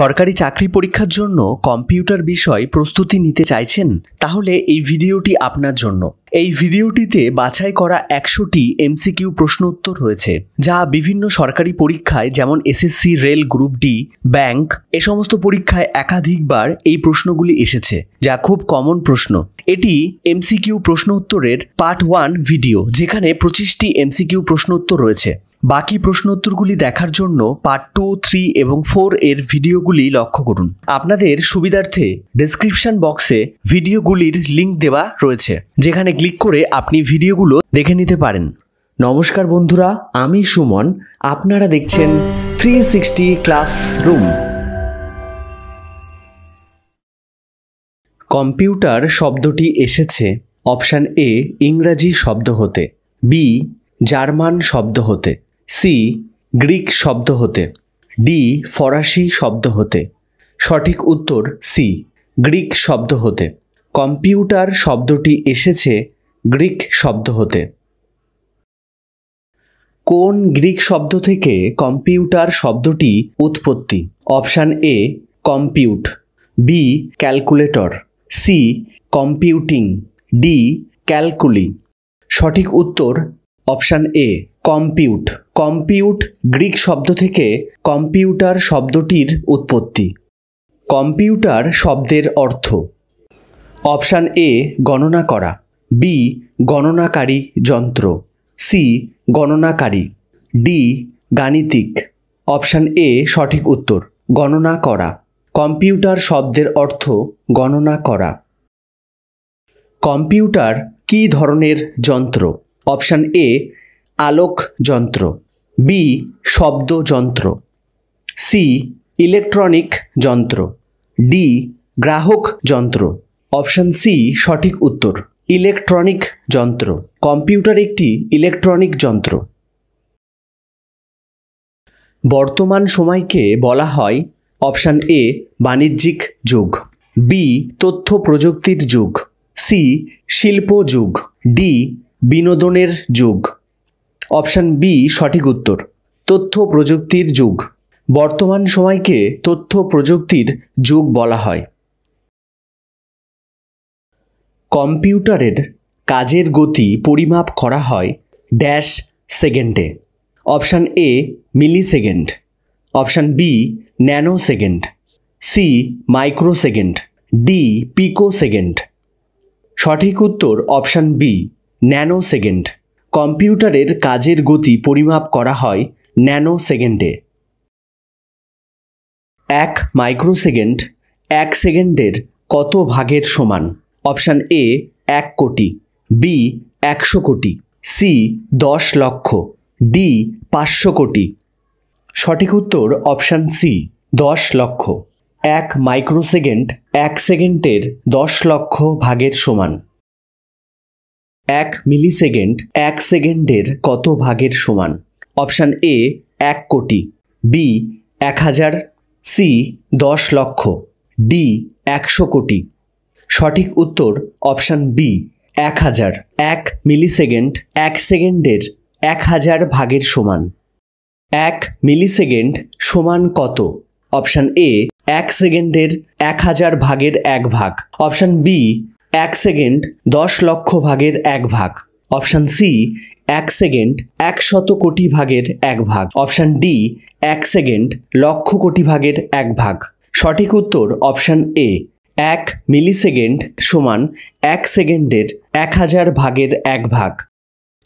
সরকারি চাকরি পরীক্ষার জন্য কম্পিউটার বিষয় প্রস্তুতি নিতে চাইছেন? তাহলে এই ভিডিওটি আপনার জন্য। এই ভিডিওটিতে বাছাই করা একশোটি এমসিকিউ প্রশ্ন উত্তর রয়েছে, যা বিভিন্ন সরকারি পরীক্ষায় যেমন SSC, rail, group D, bank, এ সমস্ত পরীক্ষায় একাধিকবার এই প্রশ্নগুলি এসেছে, যা খুব কমন প্রশ্ন। এটি এমসিকিউ প্রশ্ন উত্তরের পার্ট ওয়ান ভিডিও, যেখানে পঁচিশটি এমসিকিউ প্রশ্ন উত্তর রয়েছে। বাকি প্রশ্ন উত্তরগুলি দেখার জন্য পার্ট টু থ্রি এবং ফোর এর ভিডিওগুলি লক্ষ্য করুন। আপনাদের সুবিধার্থে ডেসক্রিপশন বক্সে ভিডিওগুলির লিংক দেওয়া রয়েছে, যেখানে ক্লিক করে আপনি ভিডিওগুলো দেখে নিতে পারেন। নমস্কার বন্ধুরা, আমি সুমন, আপনারা দেখছেন থ্রি সিক্সটি ক্লাসরুম কম্পিউটার শব্দটি এসেছে অপশান এ ইংরাজি শব্দ হতে বি জার্মান শব্দ হতে। সি গ্রিক শব্দ হতে ডি ফরাসি শব্দ হতে। সঠিক উত্তর সি গ্রিক শব্দ হতে। কম্পিউটার শব্দটি এসেছে গ্রিক শব্দ হতে। কোন গ্রিক শব্দ থেকে কম্পিউটার শব্দটি উৎপত্তি? Option A compute. B calculator. C computing. D calculi. সঠিক উত্তর option A, compute. Compute Greek শব্দ থেকে কম্পিউটার শব্দটির উৎপত্তি। কম্পিউটার শব্দের অর্থ। অপশান এ, গণনা করা। বি, গণনাকারী যন্ত্র। সি, গণনাকারী। ডি, গাণিতিক। অপশান এ, সঠিক উত্তর, গণনা করা। কম্পিউটার শব্দের অর্থ, গণনা করা। কম্পিউটার কী ধরনের যন্ত্র? অপশান এ আলোক যন্ত্র বি শব্দ যন্ত্র সি, ইলেকট্রনিক যন্ত্র, ডি গ্রাহক যন্ত্র অপশান সি, সঠিক উত্তর, ইলেকট্রনিক যন্ত্র, কম্পিউটার একটি ইলেকট্রনিক যন্ত্র। বর্তমান সময়কে বলা হয় অপশান এ, বাণিজ্যিক যুগ, বি, তথ্য প্রযুক্তির যুগ, সি শিল্প যুগ ডি বিনোদনের যুগ। অপশান বি, সঠিক উত্তর। তথ্য প্রযুক্তির যুগ। বর্তমান সময়কে তথ্য প্রযুক্তির যুগ বলা হয়। কম্পিউটারের কাজের গতি পরিমাপ করা হয় ড্যাশ সেকেন্ডে। Option A millisecond option B nanosecond C microsecond D picosecond সঠিক উত্তর অপশান বি। ন্যানো সেকেন্ড কম্পিউটারের কাজের গতি পরিমাপ করা হয় ন্যানো সেকেন্ডে এক মাইক্রোসেকেন্ড, এক সেকেন্ডের কত ভাগের সমান? অপশান এ, এক কোটি, বি, একশো কোটি, সি, দশ লক্ষ, ডি, পাঁচশো কোটি। সঠিক উত্তর অপশান সি, দশ লক্ষ। এক মাইক্রোসেকেন্ড, এক সেকেন্ডের দশ লক্ষ ভাগের সমান। এক মিলিসেকেন্ড, এক সেকেন্ডের কত ভাগের সমান? অপশান এ, এক কোটি, বি, এক হাজার, সি, দশ লক্ষ, ডি, একশো কোটি। সঠিক উত্তর অপশান বি, এক হাজার, এক মিলিসেকেন্ড, এক সেকেন্ডের এক হাজার ভাগের সমান। এক মিলিসেকেন্ড সমান কত? অপশান এ, এক সেকেন্ডের এক হাজার ভাগের এক ভাগ। অপশান বি এক সেকেন্ড দশ লক্ষ ভাগের এক ভাগ। অপশান সি, এক সেকেন্ড একশত কোটি ভাগের এক ভাগ। অপশান ডি, এক সেকেন্ড লক্ষ কোটি ভাগের এক ভাগ। সঠিক উত্তর অপশান এ, এক মিলিসেকেন্ড সমান এক সেকেন্ডের এক হাজার ভাগের এক ভাগ।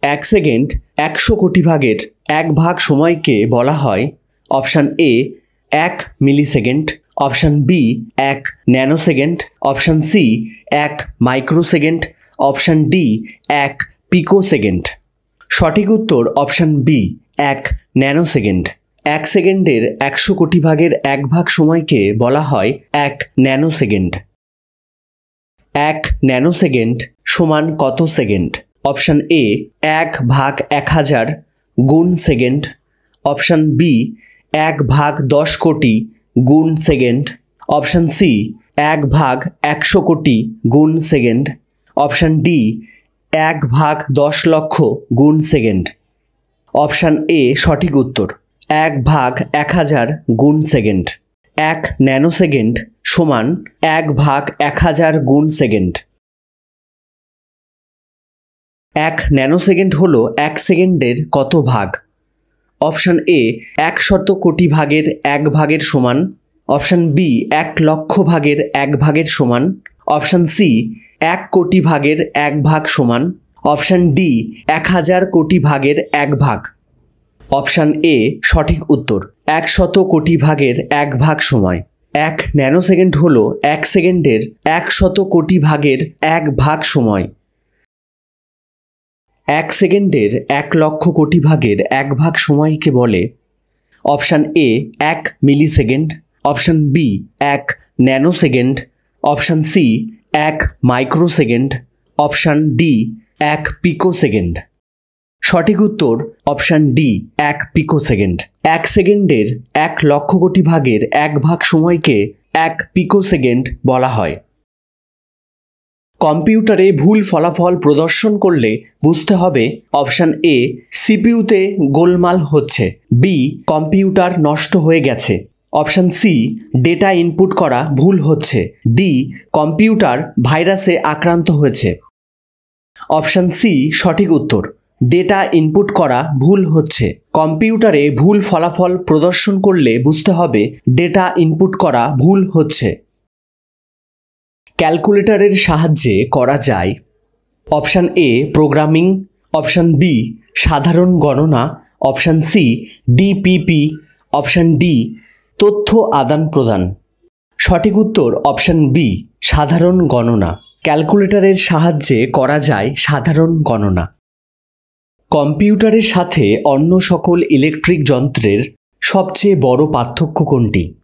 এক সেকেন্ড একশো কোটি ভাগের এক ভাগ সময়কে বলা হয়? অপশান এ, এক মিলিসেকেন্ড অপশান বি, এক ন্যানো সেকেন্ড অপশান সি, এক মাইক্রোসেকেন্ড। অপশান ডি, এক পিকো সেকেন্ড সঠিক উত্তর অপশান বি, এক ন্যানো সেকেন্ড এক সেকেন্ডের একশো কোটি ভাগের এক ভাগ সময়কে বলা হয় এক ন্যানো সেকেন্ড এক ন্যানো সেকেন্ড সমান কত সেকেন্ড? অপশান এ, এক ভাগ এক হাজার গুণ সেকেন্ড। অপশান বি, এক ভাগ দশ কোটি গুণ সেকেন্ড। অপশান সি, এক ভাগ একশো কোটি গুণ সেকেন্ড। অপশান ডি, এক ভাগ দশ লক্ষ গুণ সেকেন্ড। অপশান এ, সঠিক উত্তর, এক ভাগ এক হাজার গুণ সেকেন্ড। এক ন্যানোসেকেন্ড সমান এক ভাগ এক হাজার গুণ সেকেন্ড। এক ন্যানোসেকেন্ড হল এক সেকেন্ডের কত ভাগ? অপশান এ, এক শত কোটি ভাগের এক ভাগের সমান। অপশান বি, এক লক্ষ ভাগের এক ভাগের সমান। অপশান সি, এক কোটি ভাগের এক ভাগ সমান। অপশান ডি, এক হাজার কোটি ভাগের এক ভাগ। অপশান এ, সঠিক উত্তর, এক শত কোটি ভাগের এক ভাগ সময়। এক ন্যানো সেকেন্ড হল এক সেকেন্ডের এক শত কোটি ভাগের এক ভাগ সময়। এক সেকেন্ডের এক লক্ষ কোটি ভাগের এক ভাগ সময়কে বলে। অপশান এ, এক মিলি সেকেন্ড অপশান বি, এক ন্যানো সেকেন্ড অপশান সি, এক মাইক্রো সেকেন্ড অপশান ডি, এক পিকো সেকেন্ড সঠিক উত্তর, অপশান ডি, এক পিকো সেকেন্ড এক সেকেন্ডের এক লক্ষ কোটি ভাগের এক ভাগ সময়কে এক পিকো সেকেন্ড বলা হয়। কম্পিউটারে ভুল ফলাফল প্রদর্শন করলে বুঝতে হবে অপশান এ, সিপিইউতে গোলমাল হচ্ছে। বি, কম্পিউটার নষ্ট হয়ে গেছে। অপশান সি, ডেটা ইনপুট করা ভুল হচ্ছে। ডি কম্পিউটার ভাইরাসে আক্রান্ত হয়েছে। অপশান সি, সঠিক উত্তর। ডেটা ইনপুট করা ভুল হচ্ছে। কম্পিউটারে ভুল ফলাফল প্রদর্শন করলে বুঝতে হবে ডেটা ইনপুট করা ভুল হচ্ছে। ক্যালকুলেটরের সাহায্যে করা যায়। Option A programming. Option B সাধারণ গণনা। Option C DPP. Option D তথ্য আদান প্রদান। সঠিক উত্তর অপশান বি সাধারণ গণনা। ক্যালকুলেটরের সাহায্যে করা যায় সাধারণ গণনা। কম্পিউটারের সাথে অন্য সকল ইলেকট্রিক যন্ত্রের সবচেয়ে বড় পার্থক্য কোনটি?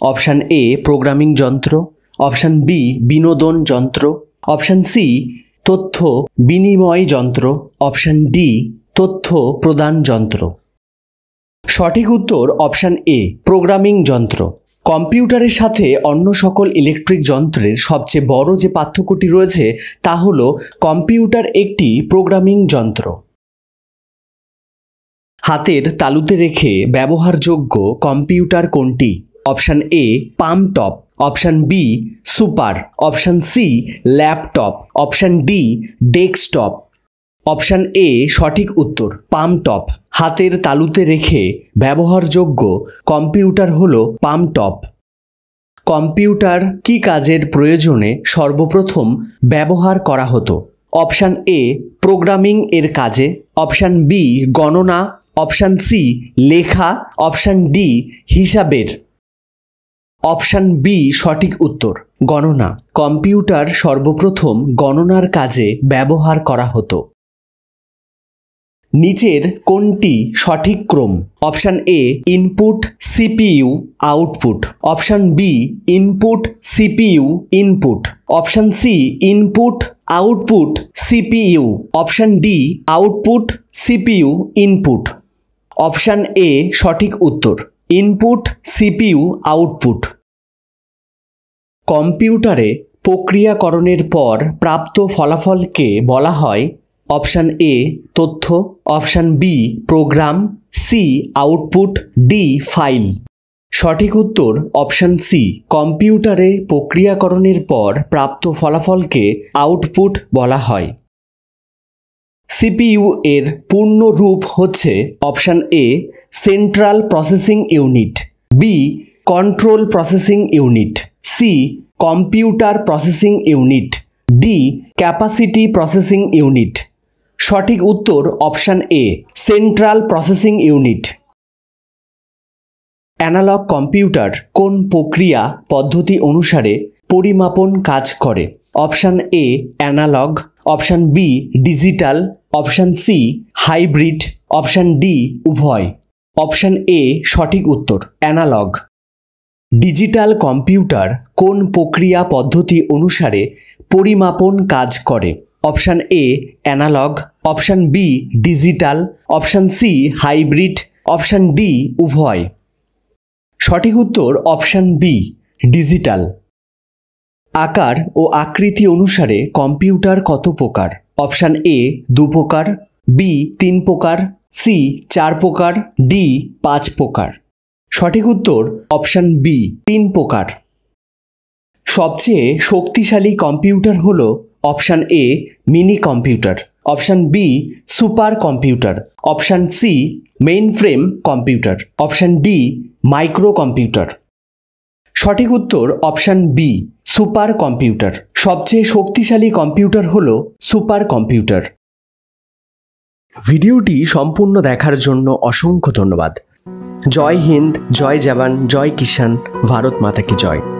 অপশান এ প্রোগ্রামিং যন্ত্র। অপশান বি, বিনোদন যন্ত্র। অপশান সি, তথ্য বিনিময় যন্ত্র। অপশান ডি, তথ্য প্রদান যন্ত্র। সঠিক উত্তর অপশান এ, প্রোগ্রামিং যন্ত্র। কম্পিউটারের সাথে অন্য সকল ইলেকট্রিক যন্ত্রের সবচেয়ে বড় যে পার্থক্যটি রয়েছে, তা হল কম্পিউটার একটি প্রোগ্রামিং যন্ত্র। হাতের তালুতে রেখে ব্যবহারযোগ্য কম্পিউটার কোনটি? Option A, palmtop. Option B, super. Option C, laptop. Option D, desktop. Option A, সঠিক উত্তর, পামটপ। হাতের তালুতে রেখে ব্যবহারযোগ্য কম্পিউটার হল পামটপ। কম্পিউটার কি কাজের প্রয়োজনে সর্বপ্রথম ব্যবহার করা হতো? অপশান এ, প্রোগ্রামিং এর কাজে। অপশান বি, গণনা। অপশান সি, লেখা। অপশান ডি, হিসাবের। অপশান বি, সঠিক উত্তর। গণনা। কম্পিউটার সর্বপ্রথম গণনার কাজে ব্যবহার করা হতো। নিচের কোনটি সঠিক ক্রম? Option A, input CPU, output. Option B, input CPU, input. Option C, input, output, CPU. Option D, output, CPU, input. Option A, সঠিক উত্তর। Input, CPU, output. কম্পিউটারে প্রক্রিয়াকরণের পর প্রাপ্ত ফলাফলকে বলা হয় অপশান এ, তথ্য, option B, program, C, output, D, file. সঠিক উত্তর অপশান সি, কম্পিউটারে প্রক্রিয়াকরণের পর প্রাপ্ত ফলাফলকে আউটপুট বলা হয়। সিপিইউ এর পূর্ণ রূপ হচ্ছে option A central processing unit B control processing unit C computer processing unit D capacity processing unit সঠিক উত্তর option A central processing unit analogue computer কোন প্রক্রিয়া পদ্ধতি অনুসারে পরিমাপন কাজ করে? Option A analogue option B digital option C, hybrid. Option D, উভয়। অপশান এ, সঠিক উত্তর, অ্যানালগ। ডিজিটাল কম্পিউটার কোন প্রক্রিয়া পদ্ধতি অনুসারে পরিমাপন কাজ করে? Option A, analogue. Option B, digital. Option C, hybrid. Option D, উভয়। সঠিক উত্তর, অপশান বি, ডিজিটাল। আকার ও আকৃতি অনুসারে কম্পিউটার কত প্রকার? অপশান এ দু প্রকার বি তিন প্রকার সি চার প্রকার ডি পাঁচ প্রকার। সঠিক উত্তর অপশান বি তিন প্রকার। সবচেয়ে শক্তিশালী কম্পিউটার হল option A mini computer, option B super computer, option C mainframe computer, option D micro computer. সঠিক উত্তর অপশান বি সুপার কম্পিউটার সবচেয়ে শক্তিশালী কম্পিউটার হল সুপার কম্পিউটার ভিডিওটি সম্পূর্ণ দেখার জন্য অসংখ্য ধন্যবাদ। জয় হিন্দ, জয় জওয়ান, জয় কিষান ভারত মাতাকে জয়।